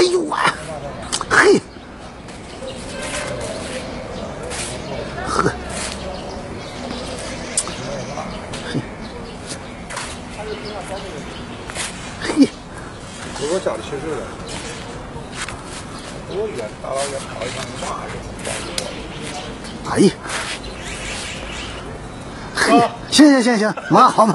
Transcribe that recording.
哎呦我，嘿，呵，嘿，嘿，我家里去世了，多远大老远跑一趟，妈呀！哎呀，嘿，行行行行，拿好拿。